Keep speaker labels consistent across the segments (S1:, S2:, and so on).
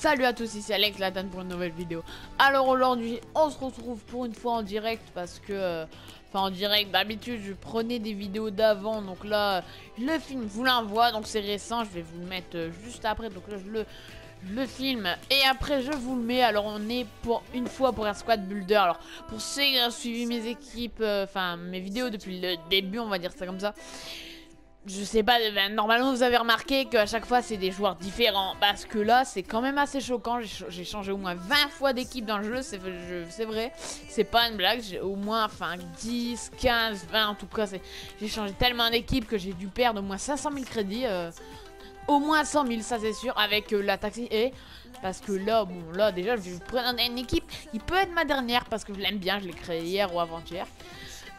S1: Salut à tous, ici Alex Latane pour une nouvelle vidéo. Alors aujourd'hui, on se retrouve pour une fois en direct parce que... euh, Enfin en direct, d'habitude je prenais des vidéos d'avant, donc là le film vous l'envoie, donc c'est récent, je vais vous le mettre euh, juste après, donc là je le, le filme et après je vous le mets. Alors on est pour une fois pour un squad builder. Alors pour ceux qui ont suivi mes équipes, euh, enfin mes vidéos depuis le début, on va dire ça comme ça. Je sais pas, ben, normalement vous avez remarqué qu'à chaque fois c'est des joueurs différents Parce que là c'est quand même assez choquant J'ai ch- J'ai changé au moins 20 fois d'équipe dans le jeu C'est vrai, c'est pas une blague J'ai au moins enfin 10, 15, 20 en tout cas J'ai changé tellement d'équipe que j'ai dû perdre au moins 500 000 crédits euh, Au moins 100 000 ça c'est sûr Avec euh, la taxi et parce que là, bon, là déjà, je vais prendre une équipe. Il peut être ma dernière parce que je l'aime bien. Je l'ai créé hier ou avant-hier.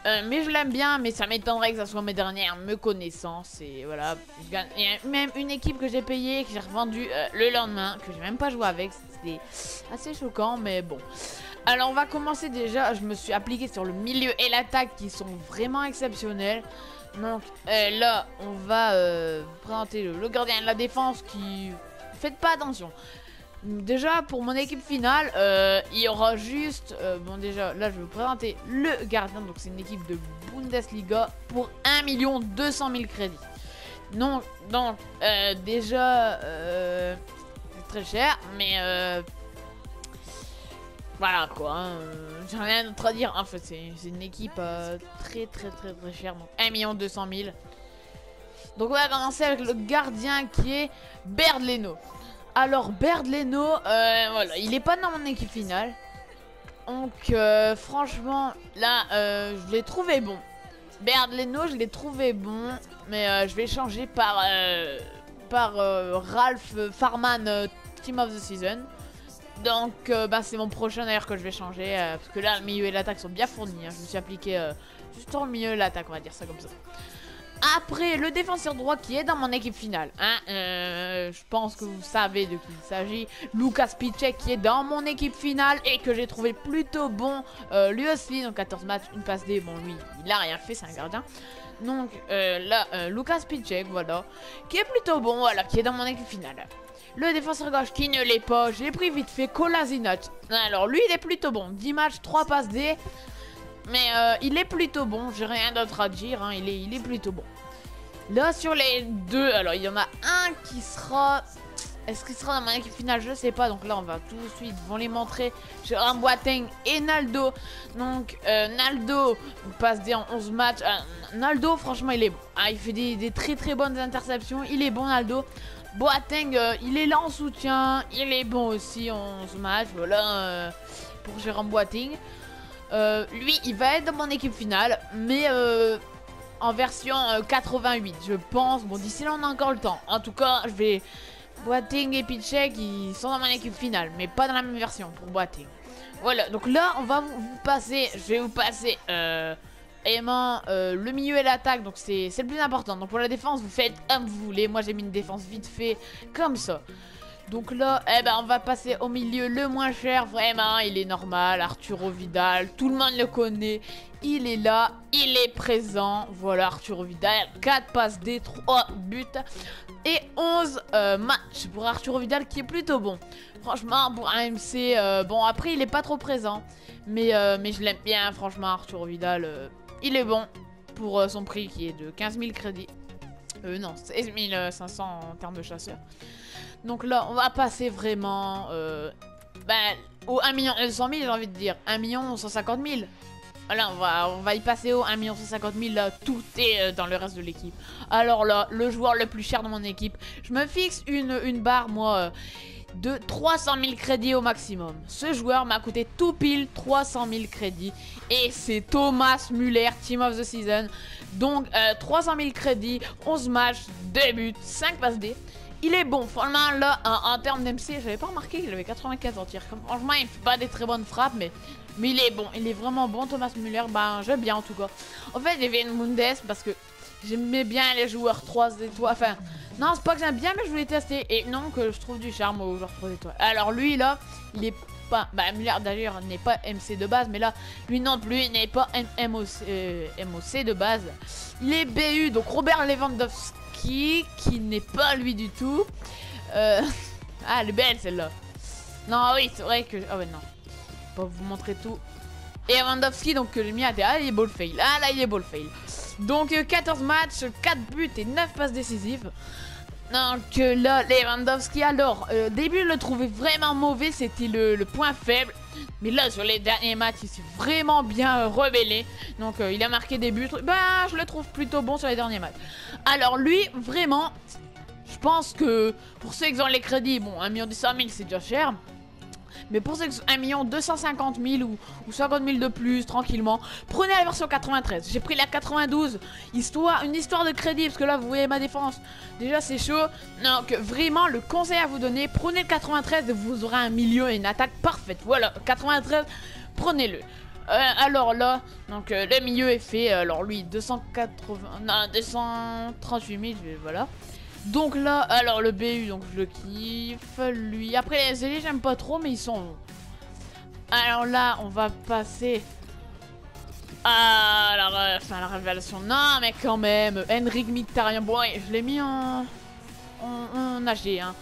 S1: Euh, mais je l'aime bien, mais ça m'étonnerait que ça soit mes dernières, me connaissant. C'est voilà. Il y a même une équipe que j'ai payée, que j'ai revendue euh, le lendemain, que j'ai même pas joué avec. C'était assez choquant, mais bon. Alors on va commencer déjà. Je me suis appliqué sur le milieu et l'attaque qui sont vraiment exceptionnels. Donc euh, là, on va présenter le gardien de la défense qui. Faites pas attention. Déjà pour mon équipe finale, euh, il y aura juste, euh, bon déjà là je vais vous présenter le gardien, donc c'est une équipe de Bundesliga pour 1 200 000 crédits. Non, donc euh, déjà euh, c'est très cher, mais voilà quoi, hein, j'ai rien d'autre à dire. En fait c'est une équipe très très très très chère, donc 1 200 000. Donc on va commencer avec le gardien qui est Berd Leno. Alors Berd Leno, euh, il est pas dans mon équipe finale. Donc euh, franchement, là, euh, je l'ai trouvé bon. Berd Leno, je l'ai trouvé bon, mais je vais changer par par Ralph Farman Team of the Season. Donc bah, c'est mon prochain d'ailleurs que je vais changer parce que là le milieu et l'attaque sont bien fournis. hein. Je me suis appliqué juste en milieu l'attaque, on va dire ça comme ça. Après, le défenseur droit qui est dans mon équipe finale. Hein, euh, je pense que vous savez de qui il s'agit. Lucas Piszczek qui est dans mon équipe finale et que j'ai trouvé plutôt bon. Euh, lui aussi, donc 14 matchs, une passe D. Bon, lui, il a rien fait, c'est un gardien. Donc euh, là, Lucas Piszczek, voilà. Qui est plutôt bon, voilà, qui est dans mon équipe finale. Le défenseur gauche qui ne l'est pas, j'ai pris vite fait Kolasinac. Alors lui, il est plutôt bon. 10 matchs, 3 passes D. Mais euh, il est plutôt bon, j'ai rien d'autre à dire, hein, il, est, plutôt bon. Là sur les deux, alors il y en a un qui sera... Est-ce qu'il sera dans mon équipe finale? Je sais pas, donc là on va tout de suite, vont les montrer. J'ai Boateng et Naldo. Donc euh, Naldo passe des en 11 matchs. Euh, Naldo franchement il est bon. Ah, il fait des, très très bonnes interceptions, il est bon Naldo. Boateng, il est là en soutien, il est bon aussi en 11 matchs, voilà, pour Jérôme Boateng. Euh, lui, il va être dans mon équipe finale, mais euh, en version euh, 88, je pense. Bon, d'ici là, on a encore le temps. En tout cas, je vais. Boateng et Piszczek, ils sont dans mon équipe finale, mais pas dans la même version pour Boateng. Voilà, donc là, on va vous, passer. Je vais vous passer. Euh, Aimant euh, le milieu et l'attaque, donc c'est le plus important. Donc pour la défense, vous faites comme vous voulez. Moi, j'ai mis une défense vite fait, comme ça. Donc là, eh ben, on va passer au milieu le moins cher. Vraiment, il est normal. Arturo Vidal, tout le monde le connaît. Il est là, il est présent. Voilà, Arturo Vidal. 4 passes D, 3 buts. Et 11 euh, matchs pour Arturo Vidal qui est plutôt bon. Franchement, pour un MC, euh, bon, après, il est pas trop présent. Mais, euh, mais je l'aime bien, franchement, Arturo Vidal. il est bon pour son prix qui est de 15 000 crédits. Euh, non, 16 500 en termes de chasseur. Donc là, on va passer vraiment euh, ben, au 1 million 100 000, j'ai envie de dire. 1 million 150 000. Voilà, on va, on va y passer au 1 million 150 000. Là, tout est euh, dans le reste de l'équipe. Alors là, le joueur le plus cher de mon équipe, je me fixe une, une barre, moi, euh, de 300 000 crédits au maximum. Ce joueur m'a coûté tout pile 300 000 crédits. Et c'est Thomas Muller, Team of the Season. Donc, euh, 300 000 crédits, 11 matchs, 2 buts, 5 passes D. Il est bon, franchement là en, termes d'MC, j'avais pas remarqué qu'il avait 95 en tir. Franchement, il fait pas des très bonnes frappes, mais, mais il est bon, il est vraiment bon. Thomas Müller, ben j'aime bien en tout cas. En fait, de Mundes parce que j'aimais bien les joueurs 3 étoiles. Enfin, non, c'est pas que j'aime bien, mais je voulais tester. Et non, que je trouve du charme aux joueurs 3 étoiles. Alors lui là, il est pas. Bah, Müller d'ailleurs n'est pas MC de base, mais là, lui non plus n'est pas M- MOC, euh, MOC de base. Il est BU, donc Robert Lewandowski, qui n'est pas lui du tout. Euh, Ah, elle est belle celle-là. Non, oui, c'est vrai que... Ah ouais, non. Pas vous montrer tout. Et Lewandowski, donc le mien, ah, il est ball fail. Ah là, il est ball fail. Donc 14 matchs, 4 buts et 9 passes décisives. Donc là, Lewandowski, alors, euh, début, je le trouvais vraiment mauvais, c'était le, point faible. Mais là, sur les derniers matchs, il s'est vraiment bien euh, rebellé. Donc, euh, il a marqué des buts. Bah, je le trouve plutôt bon sur les derniers matchs. Alors, lui, vraiment, je pense que pour ceux qui ont les crédits, bon, 1 million 000, c'est déjà cher. Mais pour 1 million 250 000 ou, ou 50 000 de plus, tranquillement, prenez la version 93. J'ai pris la 92, histoire, une histoire de crédit, parce que là, vous voyez ma défense. Déjà, c'est chaud. Donc, vraiment, le conseil à vous donner, prenez le 93 et vous aurez un milieu et une attaque parfaite. Voilà, 93, prenez-le. Euh, alors là, donc euh, le milieu est fait. Alors lui, 280, non, 238 000, voilà. Donc là, alors le BU, donc je le kiffe. Lui, après les élus, j'aime pas trop, mais ils sont... Alors là, on va passer à la, enfin, la révélation. Non, mais quand même, Henrik Mkhitaryan. Bon, je l'ai mis en... en, AG, hein.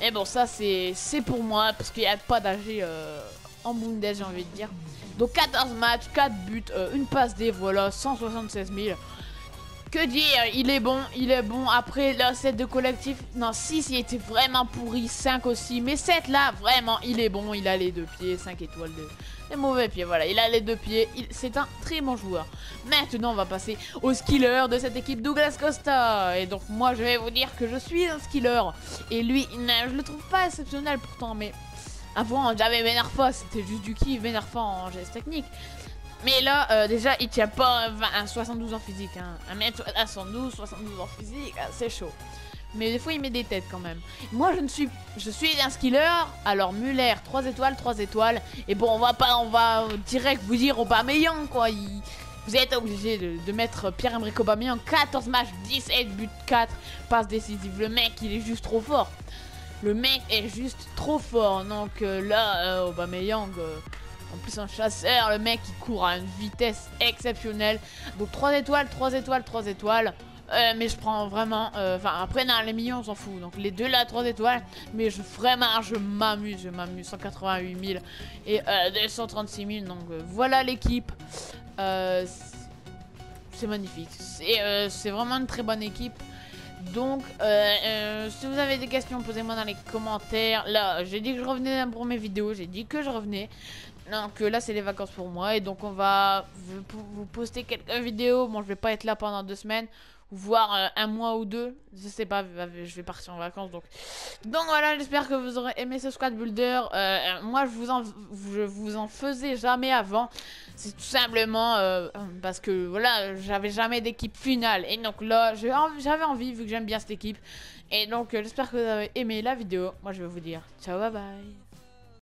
S1: Mais bon, ça, c'est pour moi, parce qu'il n'y a pas d'AG euh, en Bundes, j'ai envie de dire. Donc 14 matchs, 4 buts, euh, une passe D, voilà, 176 000. Que dire, il est bon, il est bon. Après, là, 7 de collectif, non, 6, il était vraiment pourri, 5 aussi. Mais 7, là, vraiment, il est bon. Il a les deux pieds, 5 étoiles de... Les mauvais pieds, voilà, il a les deux pieds. C'est un très bon joueur. Maintenant, on va passer au skiller de cette équipe, Douglas Costa. Et donc, moi, je vais vous dire que je suis un skiller. Et lui, je le trouve pas exceptionnel pourtant, mais... Avant, j'avais Venerfa, c'était juste du kiff, Venerfa en geste technique. Mais là, euh, déjà, il tient pas un 72 en physique. Hein. Un mètre à 112, 72 en physique, ah, c'est chaud. Mais des fois, il met des têtes quand même. Moi, je ne suis, je suis un skiller. Alors, Muller, 3 étoiles, 3 étoiles. Et bon, on va pas, on va direct vous dire Aubameyang, quoi. vous êtes obligé de, mettre Pierre-Emerick Aubameyang. 14 matchs, 17 buts, 4 passes décisives. Le mec, il est juste trop fort. Le mec est juste trop fort. Donc euh, là, euh, Aubameyang... En plus, un chasseur, le mec, il court à une vitesse exceptionnelle. Donc 3 étoiles, 3 étoiles, 3 étoiles. Euh, mais je prends vraiment... Euh, enfin, après, non, les millions, on s'en fout. Donc les deux là, 3 étoiles. Mais je, vraiment, je m'amuse, je m'amuse. 188 000 et euh, 236 000. Donc euh, voilà l'équipe. c'est magnifique. C'est vraiment une très bonne équipe. Donc, si vous avez des questions, posez-moi dans les commentaires. Là, j'ai dit que je revenais pour mes vidéos. J'ai dit que je revenais. Donc là c'est les vacances pour moi et donc on va vous poster quelques vidéos. Bon je vais pas être là pendant deux semaines, voire euh, un mois ou deux. Je sais pas, je vais partir en vacances donc. Donc voilà, j'espère que vous aurez aimé ce squad builder. Euh, moi je vous en je vous en faisais jamais avant. C'est tout simplement euh, parce que voilà, j'avais jamais d'équipe finale et donc là j'avais envie vu que j'aime bien cette équipe. Et donc j'espère que vous avez aimé la vidéo. Moi je vais vous dire ciao bye bye.